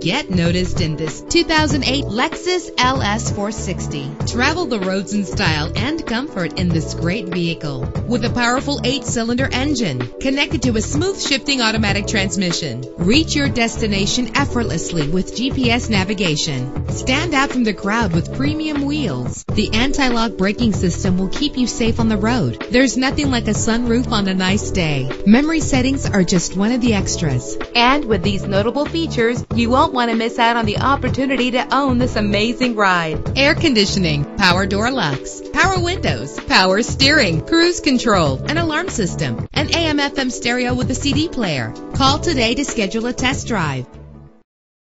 Get noticed in this 2008 Lexus LS 460. Travel the roads in style and comfort in this great vehicle. With a powerful eight cylinder engine connected to a smooth shifting automatic transmission. Reach your destination effortlessly with GPS navigation. Stand out from the crowd with premium wheels. The anti lock braking system will keep you safe on the road. There's nothing like a sunroof on a nice day. Memory settings are just one of the extras. And with these notable features, you won't want to miss out on the opportunity to own this amazing ride. Air conditioning, power door locks, power windows, power steering, cruise control, an alarm system, an AM FM stereo with a CD player. Call today to schedule a test drive.